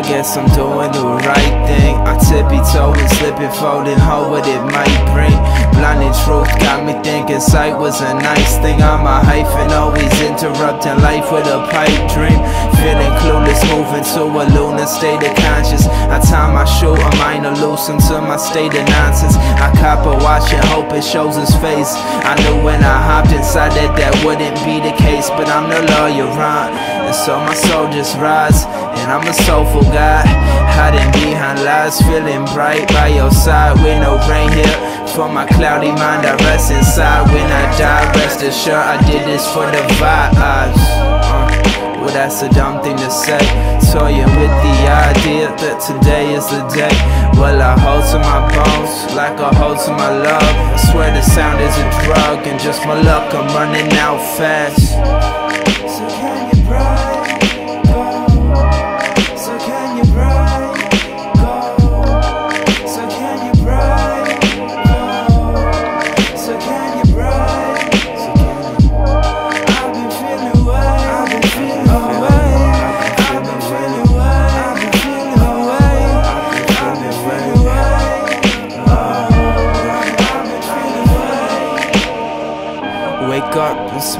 I guess I'm doing the right thing. I tippy toe and slipping, folding, hoe what it might bring. Blinding truth got me thinking sight was a nice thing. I'm a hyphen, always interrupting life with a pipe dream. Feeling clueless, moving to a lunar state of conscious. I time loose into my state of nonsense. I cop a watch and hope it shows his face. I knew when I hopped inside that that wouldn't be the case, but I'm the lawyer, Ron. And so my soul just rise, and I'm a soulful guy. Hiding behind lies, feeling bright by your side with no rain here. For my cloudy mind, I rest inside. When I die, rest assured I did this for the vibes. Well, that's a dumb thing to say. Toying with the idea that today is the day. Well, I hold to my bones like I hold to my love. I swear the sound is a drug, and just my luck, I'm running out fast.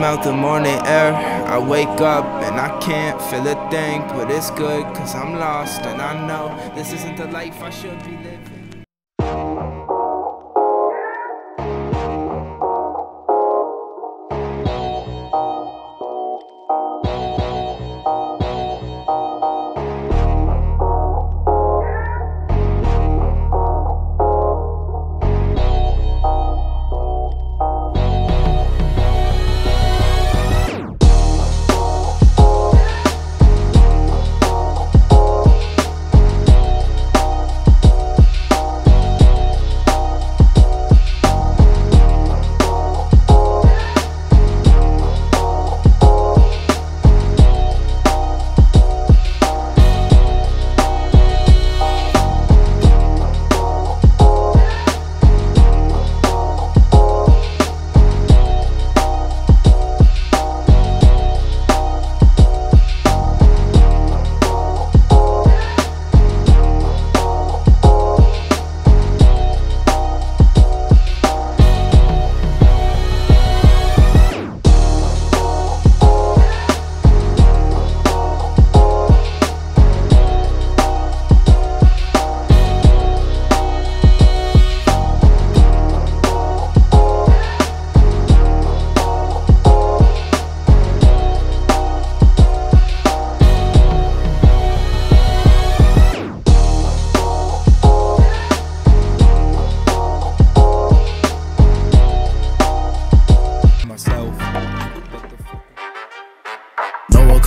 Smell the morning air. I wake up and I can't feel a thing, but it's good cause I'm lost and I know this isn't the life I should be living.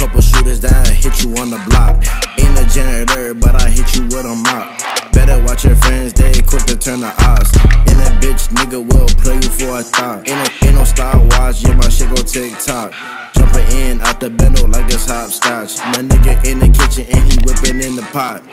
Couple shooters that hit you on the block. Ain't a janitor, but I hit you with a mop. Better watch your friends, they quick to turn the odds. And that bitch nigga will play you for a thought. Ain't no, ain't no style watch, yeah, my shit go tick tock. Jumping in out the bendo like it's hopscotch. My nigga in the kitchen and he whipping in the pot.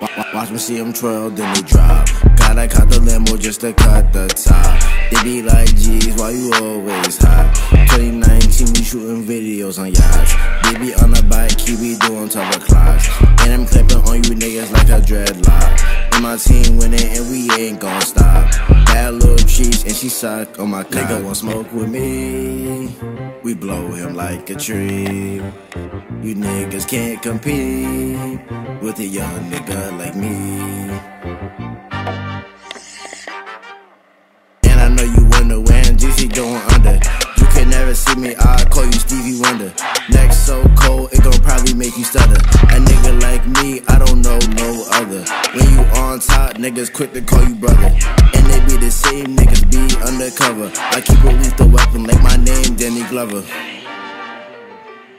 Wa- wa- Watch me see them twirl, then they drop. Gotta cut the limo just to cut the top. They be like, geez, why you always hot? 2019, we shooting videos on yachts. They be on the bike, keep me doing 12 o'clocks. And I'm clipping on you niggas like a dreadlock. And my team winning, and we ain't gon' stop. Bad little cheese, and she suck on my cock. Nigga want smoke with me. We blow him like a tree. You niggas can't compete with a young nigga like me. And I know you wonder when GC going under. You can never see me, I call you Stevie Wonder. Neck so cold, it gon' probably make you stutter. A nigga like me, I don't know no other. When you on top, niggas quick to call you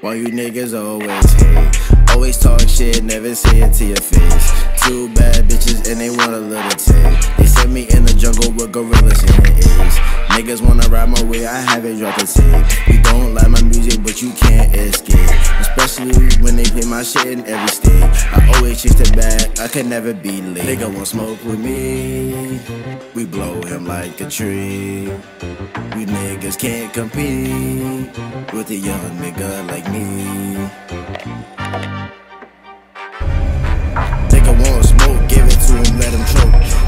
Why you niggas always hate? Always talk shit, never say it to your face. Two bad bitches and they want a little taste. They sent me in the jungle with gorillas in the A's. Niggas wanna ride my way, I haven't dropped a tape. You don't like my music, but you can't escape. Especially when they play my shit in every state. I always chase the bag, I can never be late. Nigga want to smoke with me, we blow him like a tree. You niggas can't compete with a young nigga like me. You and let him choke.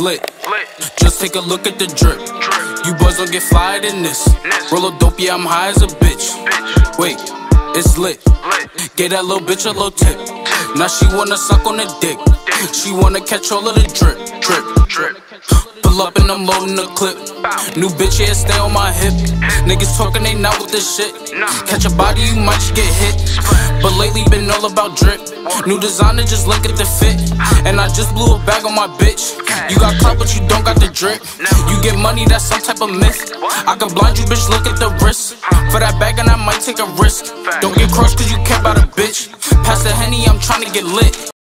Lit. Just take a look at the drip. You boys don't get flyer than this. Roll a dope, yeah, I'm high as a bitch. Bitch. Wait, it's lit. Get that little bitch a little tip. Now she wanna suck on the dick. She wanna catch all of the drip, drip, Drip. Pull up and I'm loading the clip. New bitch, yeah, stay on my hip. Niggas talking, they not with this shit. Catch a body, you might just get hit. But lately been all about drip. New designer, just look at the fit. And I just blew a bag on my bitch. You got clout, but you don't got the drip. You get money, that's some type of myth. I can blind you, bitch, look at the wrist. For that bag, and I might take a risk. Don't get crossed, cause you care about a bitch. Pass the henny, I'm tryna get lit.